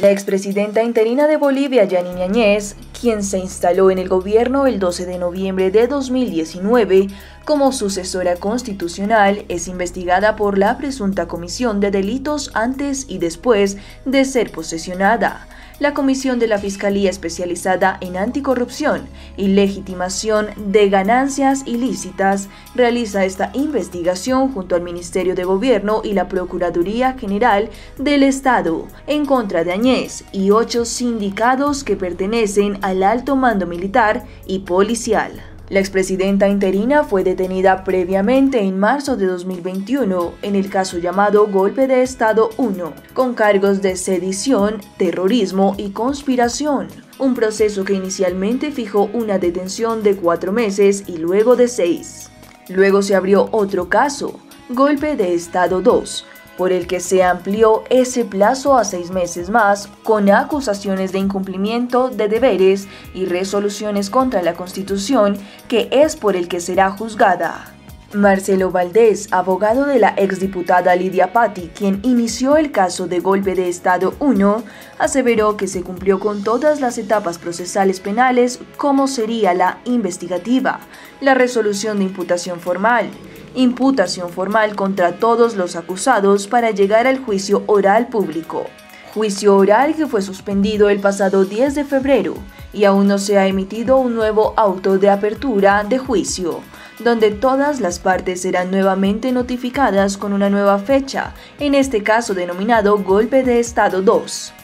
La expresidenta interina de Bolivia, Yanine Añez, quien se instaló en el gobierno el 12 de noviembre de 2019 como sucesora constitucional, es investigada por la presunta comisión de delitos antes y después de ser posesionada la Comisión de la Fiscalía Especializada en Anticorrupción y Legitimación de Ganancias Ilícitas realiza esta investigación junto al Ministerio de Gobierno y la Procuraduría General del Estado en contra de Añez y ocho sindicados que pertenecen al alto mando militar y policial. La expresidenta interina fue detenida previamente en marzo de 2021 en el caso llamado Golpe de Estado 1, con cargos de sedición, terrorismo y conspiración, un proceso que inicialmente fijó una detención de cuatro meses y luego de seis. Luego se abrió otro caso, Golpe de Estado 2, por el que se amplió ese plazo a seis meses más con acusaciones de incumplimiento de deberes y resoluciones contra la Constitución, que es por el que será juzgada. Marcelo Valdés, abogado de la exdiputada Lidia Patti, quien inició el caso de golpe de Estado 1, aseveró que se cumplió con todas las etapas procesales penales como sería la investigativa, la resolución de imputación formal, imputación formal contra todos los acusados para llegar al juicio oral público. Juicio oral que fue suspendido el pasado 10 de febrero y aún no se ha emitido un nuevo auto de apertura de juicio, donde todas las partes serán nuevamente notificadas con una nueva fecha, en este caso denominado Golpe de Estado 2.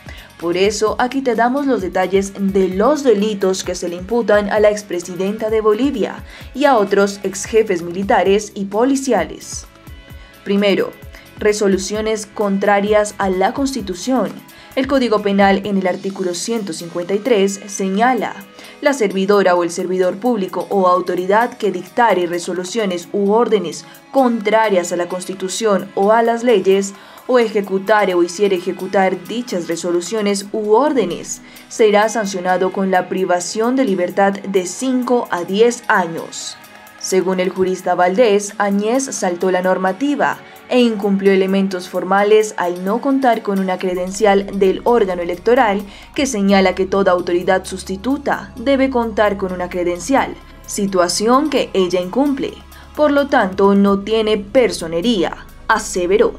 Por eso, aquí te damos los detalles de los delitos que se le imputan a la expresidenta de Bolivia y a otros exjefes militares y policiales. Primero, resoluciones contrarias a la Constitución. El Código Penal en el artículo 153 señala la servidora o el servidor público o autoridad que dictare resoluciones u órdenes contrarias a la Constitución o a las leyes o ejecutare o hiciere ejecutar dichas resoluciones u órdenes, será sancionado con la privación de libertad de 5 a 10 años. Según el jurista Valdés, Añez saltó la normativa e incumplió elementos formales al no contar con una credencial del órgano electoral que señala que toda autoridad sustituta debe contar con una credencial, situación que ella incumple. Por lo tanto, no tiene personería, aseveró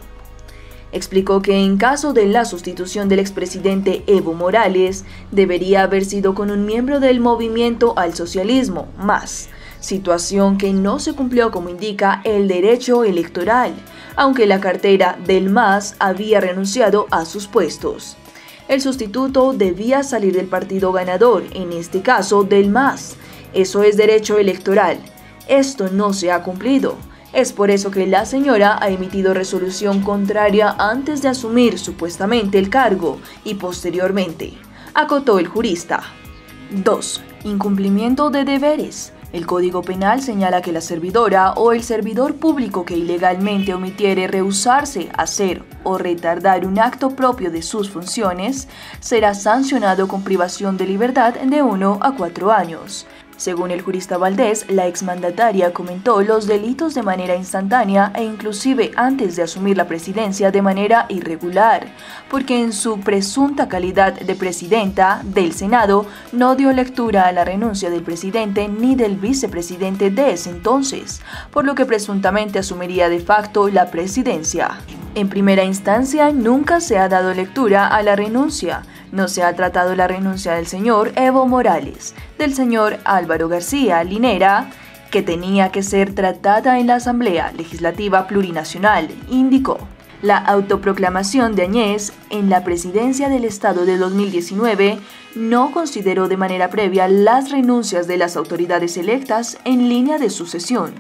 explicó que en caso de la sustitución del expresidente Evo Morales, debería haber sido con un miembro del movimiento al socialismo, más, situación que no se cumplió como indica el derecho electoral, aunque la cartera del MAS había renunciado a sus puestos. El sustituto debía salir del partido ganador, en este caso del MAS. Eso es derecho electoral. Esto no se ha cumplido. Es por eso que la señora ha emitido resolución contraria antes de asumir supuestamente el cargo y posteriormente, acotó el jurista. 2. Incumplimiento de deberes. El Código Penal señala que la servidora o el servidor público que ilegalmente omitiere rehusarse hacer o retardar un acto propio de sus funciones será sancionado con privación de libertad de 1 a 4 años. Según el jurista Valdés, la exmandataria comentó los delitos de manera instantánea e inclusive antes de asumir la presidencia de manera irregular, porque en su presunta calidad de presidenta del Senado no dio lectura a la renuncia del presidente ni del vicepresidente de ese entonces, por lo que presuntamente asumiría de facto la presidencia. En primera instancia, nunca se ha dado lectura a la renuncia, no se ha tratado la renuncia del señor Evo Morales, del señor Álvaro García Linera, que tenía que ser tratada en la Asamblea Legislativa Plurinacional, indicó. La autoproclamación de Añez en la presidencia del Estado de 2019 no consideró de manera previa las renuncias de las autoridades electas en línea de sucesión.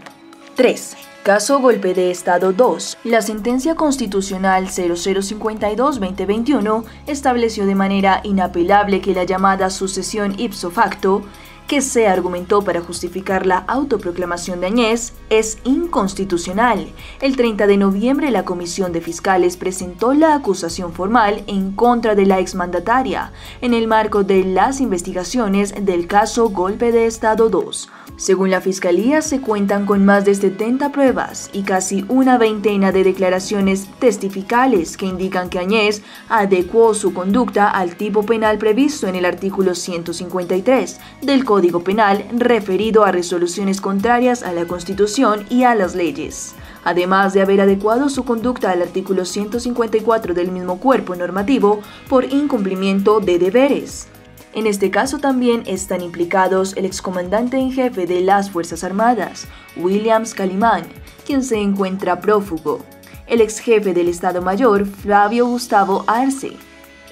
3. Caso Golpe de Estado 2. La sentencia constitucional 0052-2021 estableció de manera inapelable que la llamada sucesión ipso facto que se argumentó para justificar la autoproclamación de Añez es inconstitucional. El 30 de noviembre la Comisión de Fiscales presentó la acusación formal en contra de la exmandataria en el marco de las investigaciones del caso Golpe de Estado 2. Según la Fiscalía, se cuentan con más de 70 pruebas y casi una veintena de declaraciones testificales que indican que Añez adecuó su conducta al tipo penal previsto en el artículo 153 del Código Penal referido a resoluciones contrarias a la Constitución y a las leyes. Además de haber adecuado su conducta al artículo 154 del mismo cuerpo normativo por incumplimiento de deberes. En este caso también están implicados el excomandante en jefe de las Fuerzas Armadas, Williams Calimán, quien se encuentra prófugo, el ex jefe del Estado Mayor, Flavio Gustavo Arce,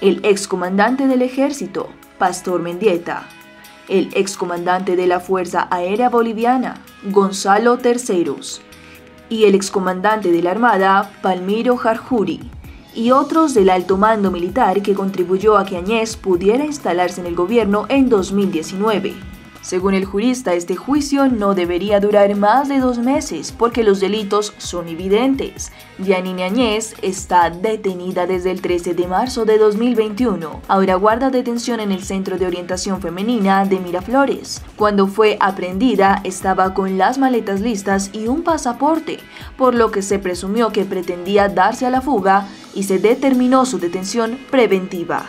el excomandante del Ejército, Pastor Mendieta, el excomandante de la Fuerza Aérea Boliviana, Gonzalo Terceros, y el excomandante de la Armada, Palmiro Jarjuri y otros del alto mando militar que contribuyó a que Añez pudiera instalarse en el gobierno en 2019. Según el jurista, este juicio no debería durar más de dos meses porque los delitos son evidentes. Yanine Añez está detenida desde el 13 de marzo de 2021. Ahora guarda detención en el Centro de Orientación Femenina de Miraflores. Cuando fue aprendida, estaba con las maletas listas y un pasaporte, por lo que se presumió que pretendía darse a la fuga y se determinó su detención preventiva.